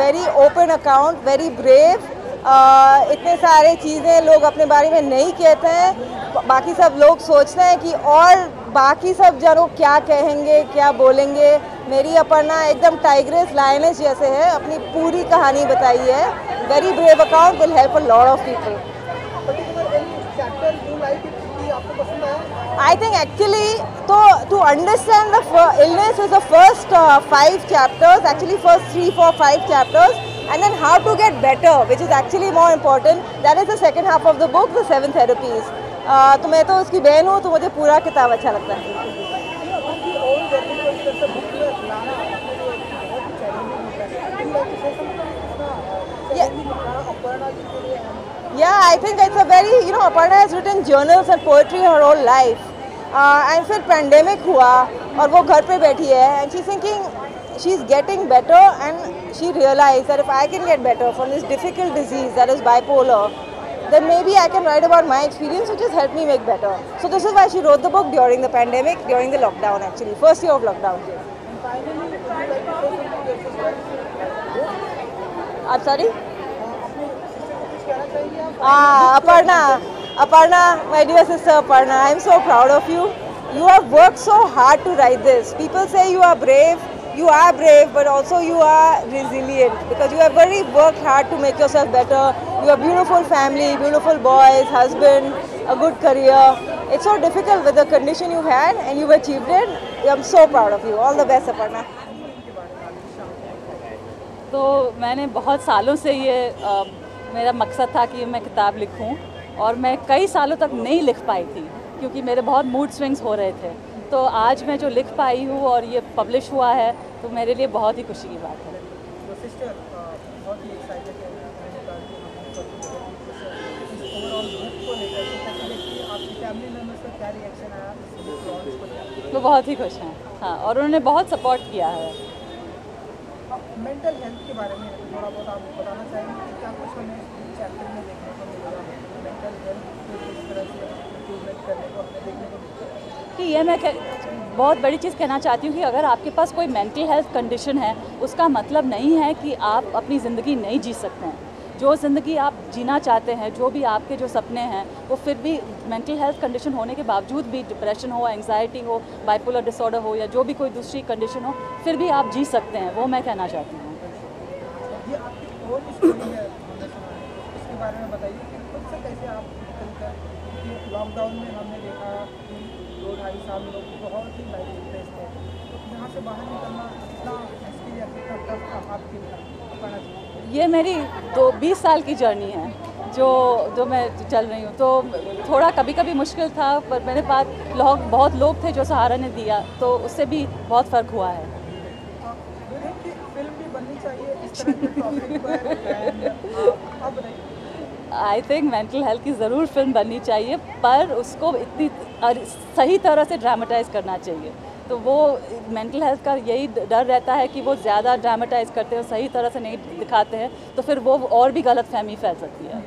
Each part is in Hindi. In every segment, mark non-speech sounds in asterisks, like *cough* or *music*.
Very open account very brave इतने सारे चीज़ें लोग अपने बारे में नहीं कहते हैं। बाकी सब लोग सोचते हैं कि और बाकी सब जनों क्या कहेंगे, क्या बोलेंगे। मेरी अपना एकदम टाइग्रेस लाइनेस जैसे है। अपनी पूरी कहानी बताई है। Very brave account will help a lot of people I think actually, to, to understand the f- illness is the first uh, five chapters, actually first three, four, five chapters, and then how to get better, which is actually more important. That is the second half of the book, the seven therapies. Uh, तो मैं तो उसकी बहन हूँ तो मुझे पूरा किताब अच्छा लगता है Yeah, I think it's a very, you Aparna has written journals and poetry her all life and फिर पैंडेमिक हुआ और वो घर पे बैठी है and she thinking she is getting better and she realise that if I can get better from this difficult disease that is bipolar then maybe I can write about my experience which is help me make better so this is why she wrote the book during the pandemic during the lockdown actually first year of lockdown आप sorry Ah, Aparna, Aparna, my dear sister Aparna, I'm so proud of you. You have worked so hard to write this. People say you are brave, you are brave, but also you are resilient because you have very worked hard to make yourself better. You have beautiful family, beautiful boys, husband, a good career. It's so difficult with the condition you had and you've achieved it. I'm so proud of you. All the best, Aparna. तो मैंने बहुत सालों से ये अ, मेरा मकसद था कि मैं किताब लिखूं और मैं कई सालों तक नहीं लिख पाई थी क्योंकि मेरे बहुत मूड स्विंग्स हो रहे थे। तो आज मैं जो लिख पाई हूँ और ये पब्लिश हुआ है तो मेरे लिए बहुत ही खुशी की बात है। तो सिस्टर बहुत ही एक्साइटेड है। वो बहुत ही खुश हैं। हाँ और उन्होंने बहुत सपोर्ट किया है। मेंटल हेल्थ के बारे में थोड़ा बहुत आप बताना चाहेंगे कि क्या कुछ हमें इस चैप्टर में देखने को मिलेगा मेंटल हेल्थ को किस तरह से इम्प्रूवमेंट करने को हमें देखने को मिलेगा कि ये मैं बहुत बड़ी चीज़ कहना चाहती हूँ कि अगर आपके पास कोई मेंटल हेल्थ कंडीशन है, उसका मतलब नहीं है कि आप अपनी ज़िंदगी नहीं जी सकते हैं। जो ज़िंदगी आप जीना चाहते हैं, जो भी आपके जो सपने हैं, वो फिर भी मेंटल हेल्थ कंडीशन होने के बावजूद भी डिप्रेशन हो एंगजाइटी हो बाइपोलर डिसऑर्डर हो या जो भी कोई दूसरी कंडीशन हो, फिर भी आप जी सकते हैं, वो मैं कहना चाहती हूँ। लॉकडाउन में हमने देखा कि दो ढाई साल लोग बहुत ही लाइफ डिप्रेस थे। तो यहाँ से बाहर निकलना इतना मुश्किल या कितना टफ था? आपके लिए ये मेरी दो, बीस साल की जर्नी है, जो जो मैं चल रही हूँ। तो थोड़ा कभी कभी मुश्किल था, पर मेरे पास लोग, बहुत लोग थे जो सहारा ने दिया तो उससे भी बहुत फ़र्क हुआ है। आई थिंक मेंटल हेल्थ की ज़रूर फ़िल्म बननी चाहिए, पर उसको इतनी सही तरह से ड्रामेटाइज करना चाहिए। तो वो मेंटल हेल्थ का यही डर रहता है कि वो ज़्यादा ड्रामेटाइज करते हैं सही तरह से नहीं दिखाते हैं तो फिर वो और भी गलत फहमी फैल सकती है।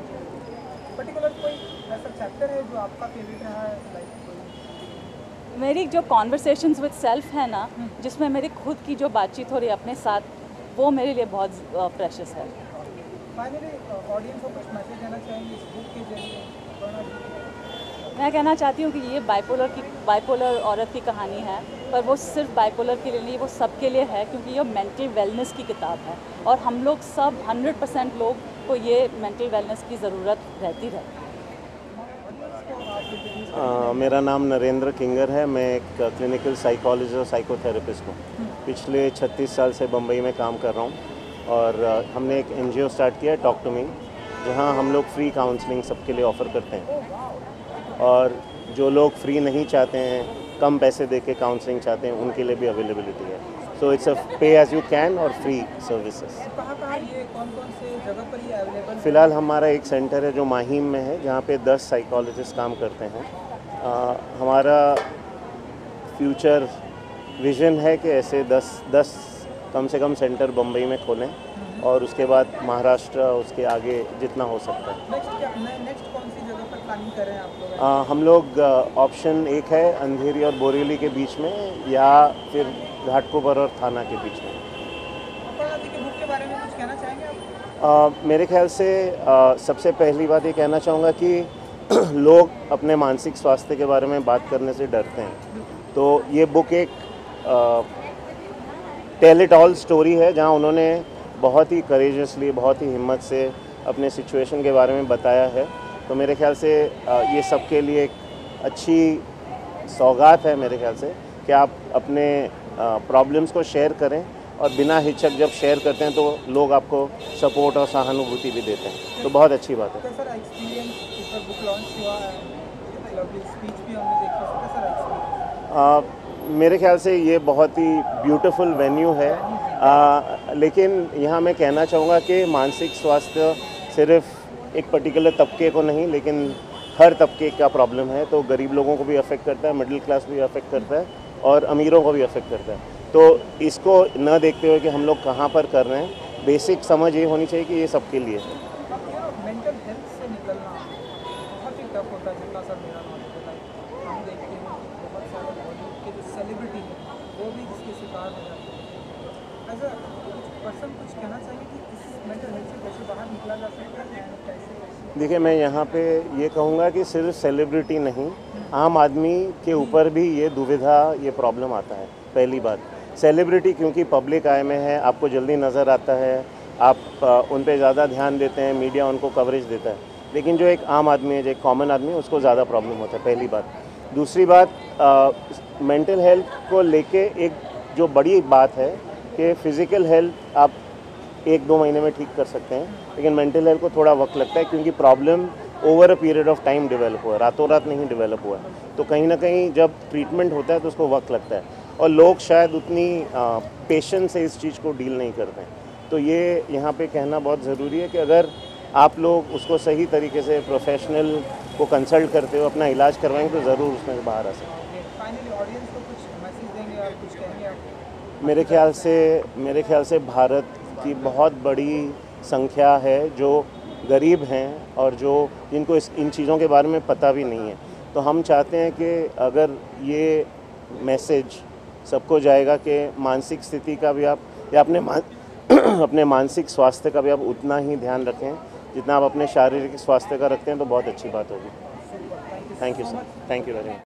पर्टिकुलर कोई ऐसा चैप्टर है जो आपका फेवरेट रहा है मेरी जो कॉन्वर्सेशन विद सेल्फ है ना जिसमें मेरी खुद की जो बातचीत हो रही है अपने साथ वो मेरे लिए बहुत प्रेशस है। मैं कहना चाहती हूँ कि ये बाइपोलर की बाइपोलर औरत की कहानी है। पर वो सिर्फ़ बाइपोलर के लिए नहीं वो सबके लिए है क्योंकि ये मेंटल वेलनेस की किताब है। और हम लोग सब 100 परसेंट लोग को ये मेंटल वेलनेस की ज़रूरत रहती है। मेरा नाम नरेंद्र किंगर है। मैं एक क्लिनिकल साइकोलॉजिस्ट और साइकोथेरेपिस्ट हूँ। पिछले 36 साल से बम्बई में काम कर रहा हूँ और हमने एक एन स्टार्ट किया है टॉक टू मी जहाँ हम लोग फ्री काउंसलिंग सबके लिए ऑफ़र करते हैं। और जो लोग फ्री नहीं चाहते हैं कम पैसे दे के काउंसलिंग चाहते हैं उनके लिए भी अवेलेबिलिटी है। So it's a pay as you can और फ्री सर्विसेज़ फ़िलहाल हमारा एक सेंटर है जो माहिम में है जहाँ पे 10 साइकोलॉजिस्ट काम करते हैं। अ, हमारा फ्यूचर विजन है कि ऐसे 10 10 कम से कम सेंटर बम्बई में खोलें और उसके बाद महाराष्ट्र उसके आगे जितना हो सकता है। प्लानिंग कर रहे हैं आप लोग? अ, हम लोग ऑप्शन एक है अंधेरी और बोरेली के बीच में या फिर घाटकोपर और थाना के बीच में। अ, मेरे ख्याल से अ, सबसे पहली बात ये कहना चाहूँगा कि *clears throat* लोग अपने मानसिक स्वास्थ्य के बारे में बात करने से डरते हैं। तो ये बुक एक टेल इट ऑल स्टोरी है जहाँ उन्होंने बहुत ही करेजसली बहुत ही हिम्मत से अपने सिचुएशन के बारे में बताया है। तो मेरे ख्याल से ये सबके लिए एक अच्छी सौगात है मेरे ख्याल से कि आप अपने प्रॉब्लम्स को शेयर करें और बिना हिचक जब शेयर करते हैं तो लोग आपको सपोर्ट और सहानुभूति भी देते हैं। तो बहुत अच्छी बात है। तो एक्सपीरियंस आ, मेरे ख्याल से ये बहुत ही ब्यूटीफुल वेन्यू है। आ, लेकिन यहाँ मैं कहना चाहूँगा कि मानसिक स्वास्थ्य सिर्फ़ एक पर्टिकुलर तबके को नहीं, लेकिन हर तबके का प्रॉब्लम है तो गरीब लोगों को भी अफेक्ट करता है मिडिल क्लास भी अफेक्ट करता है, और अमीरों को भी अफेक्ट करता है। तो इसको न देखते हुए कि हम लोग कहाँ पर कर रहे हैं बेसिक समझ ये होनी चाहिए कि ये सबके लिए है। वो भी शिकार हो जाते हैं। देखिए, मैं यहाँ पे ये कहूँगा कि सिर्फ़ सेलिब्रिटी नहीं, आम आदमी के ऊपर भी ये दुविधा, ये प्रॉब्लम आता है, पहली बात। सेलिब्रिटी क्योंकि पब्लिक आय में है, आपको जल्दी नज़र आता है, आप उन पर ज़्यादा ध्यान देते हैं मीडिया उनको कवरेज देता है। लेकिन जो एक आम आदमी है, जो एक कॉमन आदमी है, उसको ज़्यादा प्रॉब्लम होता है, पहली बात। दूसरी बात मेंटल हेल्थ को लेके एक जो बड़ी बात है कि फ़िज़िकल हेल्थ आप एक दो महीने में ठीक कर सकते हैं, लेकिन मेंटल हेल्थ को थोड़ा वक्त लगता है क्योंकि problem over a period of time develop हुआ रातों रात नहीं डेवलप हुआ तो कहीं ना कहीं जब ट्रीटमेंट होता है तो उसको वक्त लगता है और लोग शायद उतनी पेशेंस से इस चीज़ को डील नहीं करते हैं। तो ये यहाँ पे कहना बहुत ज़रूरी है कि अगर आप लोग उसको सही तरीके से प्रोफेशनल को कंसल्ट करते हो, अपना इलाज करवाएँगे तो ज़रूर उसमें बाहर आ सकते हैं फाइनली ऑडियंस को कुछ मैसेज देंगे और कुछ कहेंगे आप मेरे ख्याल से, मेरे ख्याल से भारत की बहुत बड़ी संख्या है जो गरीब हैं और जो जिनको इस, इन चीज़ों के बारे में पता भी नहीं है। तो हम चाहते हैं कि अगर ये मैसेज सबको जाएगा कि मानसिक स्थिति का भी आप, या अपने मान, *clears throat* अपने मानसिक स्वास्थ्य का भी आप उतना ही ध्यान रखें जितना आप अपने शारीरिक स्वास्थ्य का रखते हैं तो बहुत अच्छी बात होगी। Thank you sir thank you Rajendra